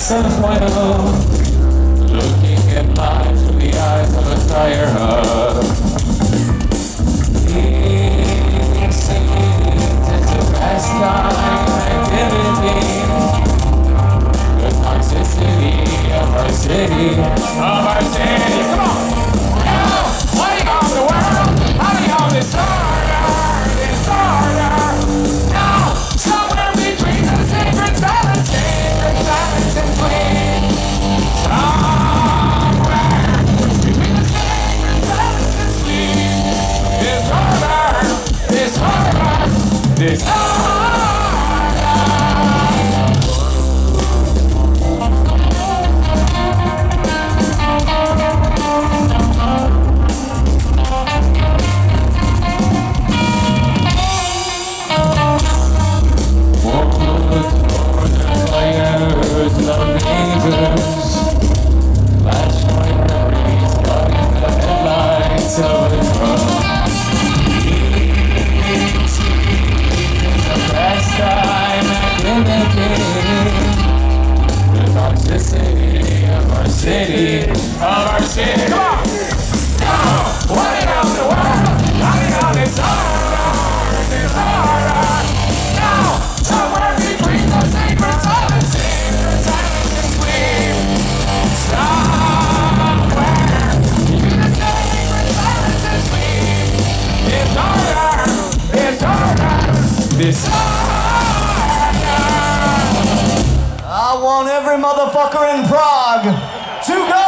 oil, looking at life through the eyes of a fire hub. This order. City, of our city. Come on! Now, what around the world, running on this order, this order. Now, somewhere between the sacred silence, sacred silence and sleep. Somewhere between the sacred silence and sleep. This order, this order, this order. I want every motherfucker in Prague to go